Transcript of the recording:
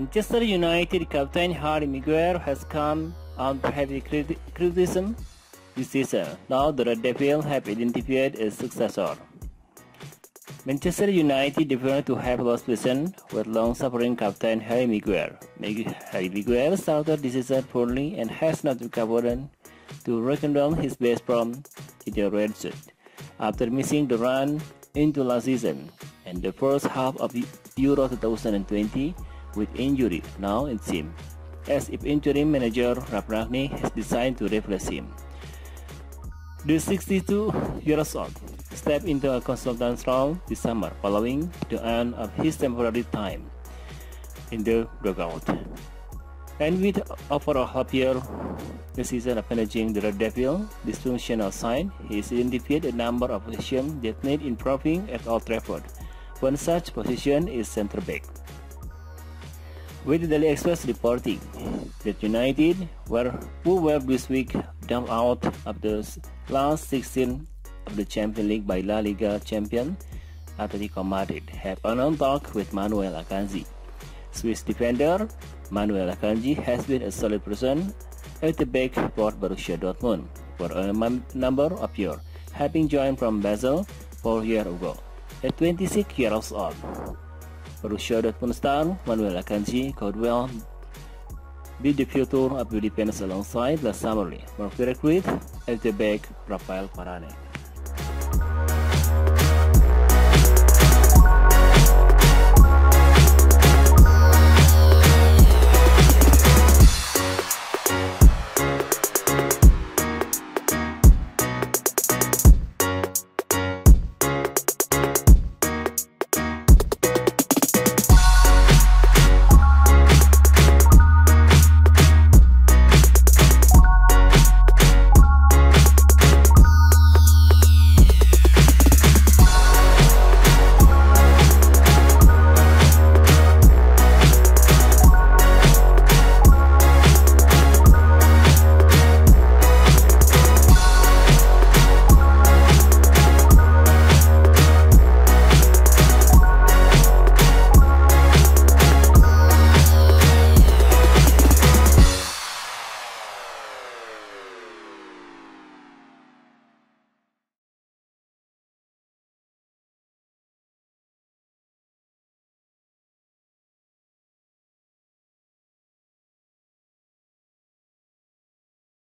Manchester United captain Harry Maguire has come under heavy criticism this season. Now the Red Devils have identified a successor. Manchester United deferred to have lost season with long-suffering captain Harry Maguire. Harry Maguire started this season poorly and has not recovered to rekindle his best form in the red suit after missing the run into last season and the first half of the Euro 2020 with injury. Now it seems as if interim manager Ralf has decided to replace him. The 62 years old stepped into a consultant role this summer following the end of his temporary time in the dugout. And with over a half year the season of managing the Red Devil dysfunctional side, he has identified a number of positions that need improving at Old Trafford. One such position is centre back with the Daily Express reporting that United were who were this week dumped out of the last 16 of the Champions League by La Liga champion Atletico Madrid have an on talk with Manuel Akanji. Swiss defender Manuel Akanji has been a solid person at the back for Borussia Dortmund for a number of years, having joined from Basel four years ago. At 26 years old, Borussia Dortmund star Manuel Akanji could well be the future of the defense alongside La Samari, for recruit at the back Rafael Varane.